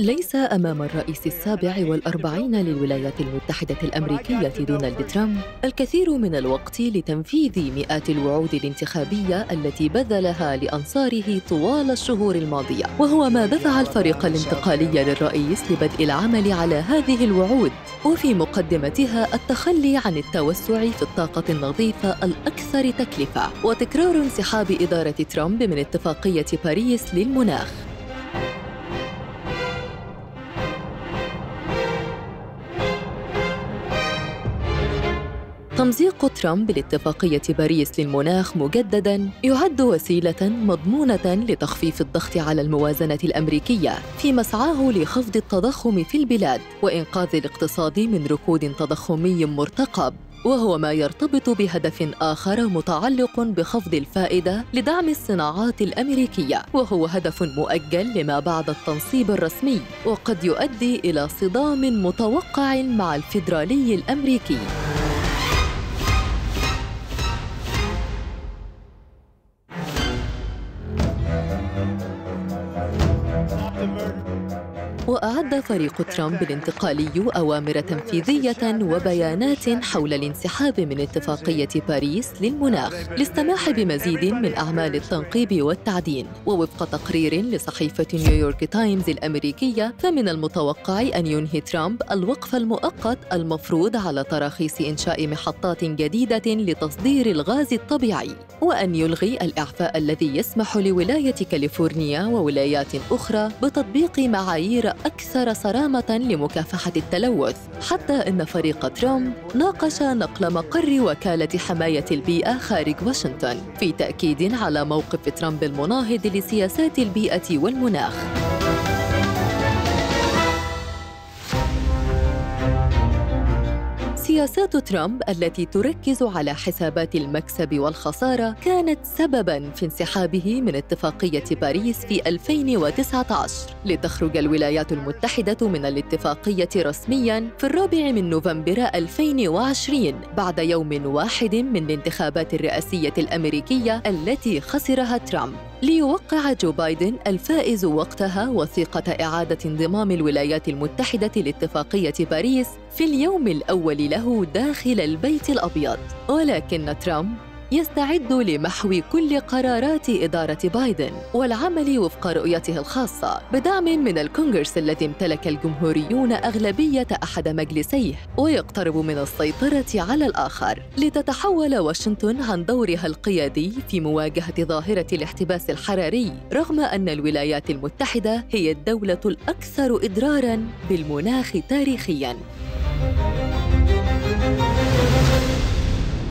ليس أمام الرئيس السابع والأربعين للولايات المتحدة الأمريكية دونالد ترامب الكثير من الوقت لتنفيذ مئات الوعود الانتخابية التي بذلها لأنصاره طوال الشهور الماضية. وهو ما دفع الفريق الانتقالي للرئيس لبدء العمل على هذه الوعود. وفي مقدمتها التخلي عن التوسع في الطاقة النظيفة الأكثر تكلفة وتكرار انسحاب إدارة ترامب من اتفاقية باريس للمناخ. تمزيق ترامب لاتفاقية باريس للمناخ مجدداً يعد وسيلة مضمونة لتخفيف الضغط على الموازنة الأمريكية في مسعاه لخفض التضخم في البلاد وإنقاذ الاقتصاد من ركود تضخمي مرتقب وهو ما يرتبط بهدف آخر متعلق بخفض الفائدة لدعم الصناعات الأمريكية وهو هدف مؤجل لما بعد التنصيب الرسمي وقد يؤدي إلى صدام متوقع مع الفيدرالي الأمريكي. Música وأعد فريق ترامب الانتقالي أوامر تنفيذية وبيانات حول الانسحاب من اتفاقية باريس للمناخ للسماح بمزيد من أعمال التنقيب والتعدين. ووفق تقرير لصحيفة نيويورك تايمز الأمريكية فمن المتوقع أن ينهي ترامب الوقف المؤقت المفروض على تراخيص إنشاء محطات جديدة لتصدير الغاز الطبيعي وأن يلغي الإعفاء الذي يسمح لولاية كاليفورنيا وولايات أخرى بتطبيق معايير أكثر صرامة لمكافحة التلوث حتى أن فريق ترامب ناقش نقل مقر وكالة حماية البيئة خارج واشنطن في تأكيد على موقف ترامب المناهض لسياسات البيئة والمناخ. سياسات ترامب التي تركز على حسابات المكسب والخسارة كانت سبباً في انسحابه من اتفاقية باريس في 2019 لتخرج الولايات المتحدة من الاتفاقية رسمياً في الرابع من نوفمبر 2020 بعد يوم واحد من الانتخابات الرئاسية الأمريكية التي خسرها ترامب. ليوقع جو بايدن الفائز وقتها وثيقة إعادة انضمام الولايات المتحدة لاتفاقية باريس في اليوم الأول له داخل البيت الأبيض. ولكن ترامب يستعد لمحو كل قرارات إدارة بايدن والعمل وفق رؤيته الخاصة بدعم من الكونغرس الذي امتلك الجمهوريون أغلبية أحد مجلسيه ويقترب من السيطرة على الآخر. لتتحول واشنطن عن دورها القيادي في مواجهة ظاهرة الاحتباس الحراري رغم أن الولايات المتحدة هي الدولة الأكثر إضراراً بالمناخ تاريخياً.